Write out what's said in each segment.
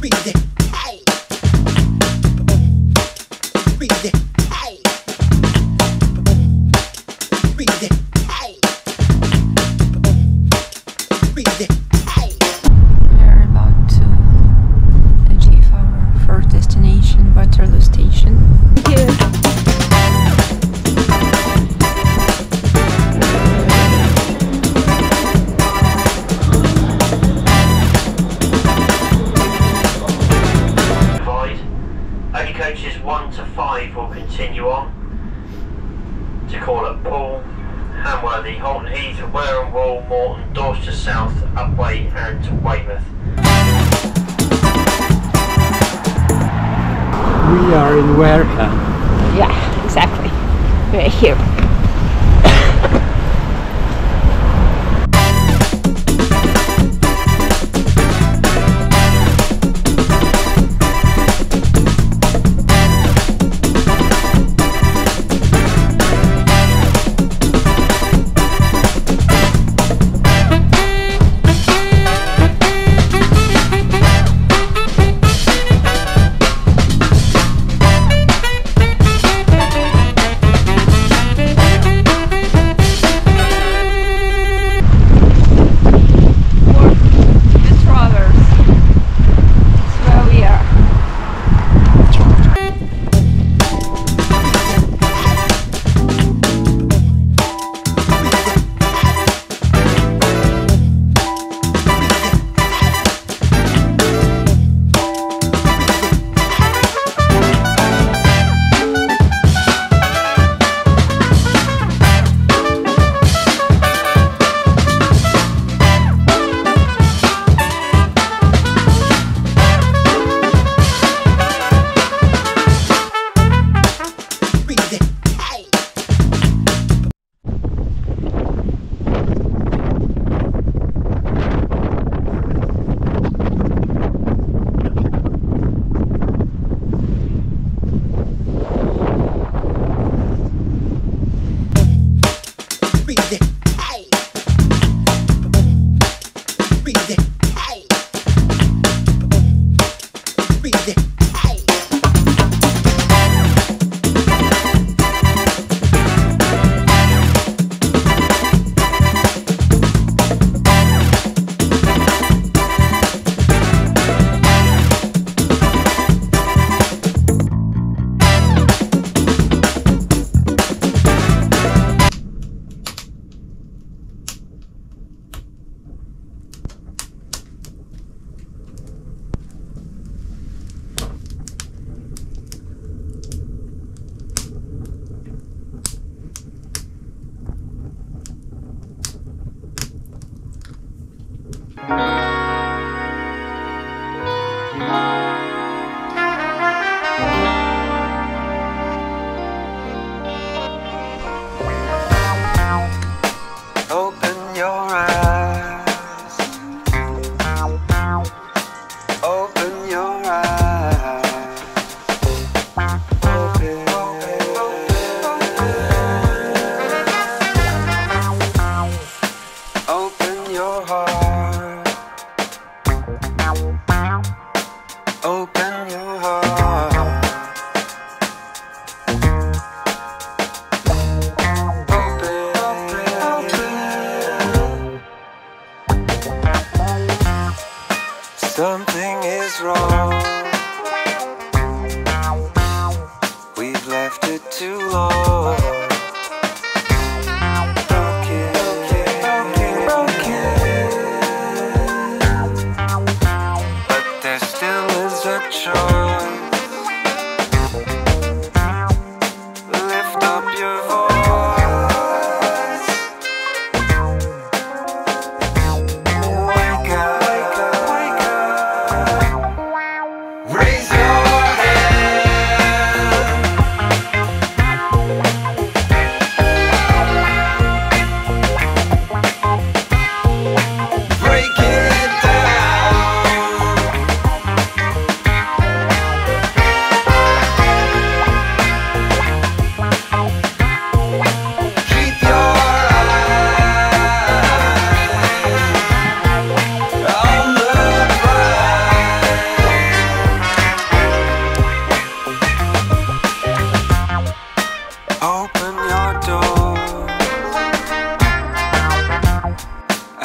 breathing. Hull, Hamworthy, Holton Heath, Wareham, Wool, Moreton, Dorchester South, Upwey and Weymouth. We are in Werka. Yeah, exactly. We're here. Something is wrong. We've left it too long.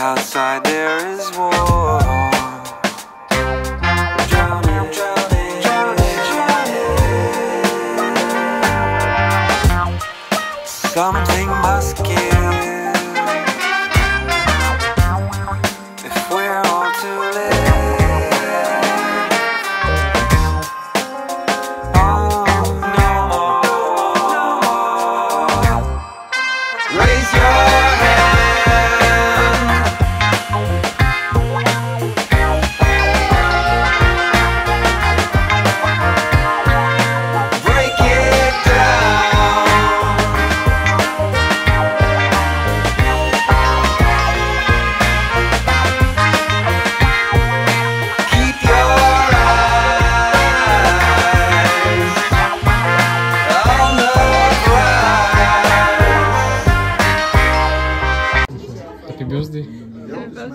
outside there is war. Drowning, drowning, drowning, drowning. Sometimes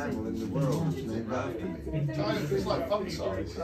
level in the world named after me. It's feels like fun size.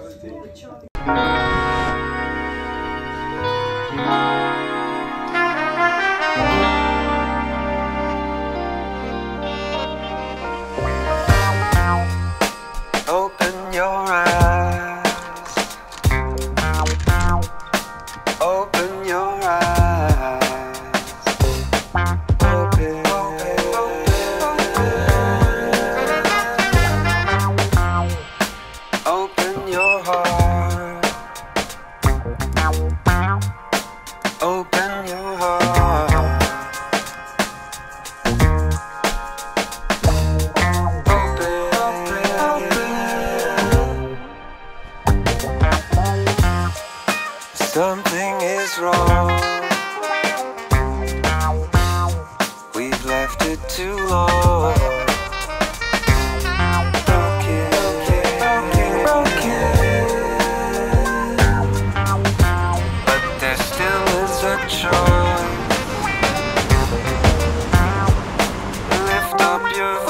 you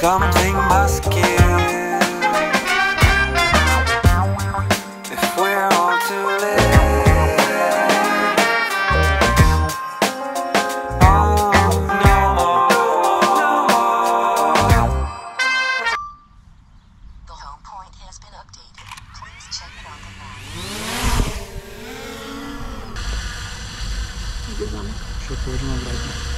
something must give. If we're all to live, oh no. no. The home point has been updated. Please check it on the map.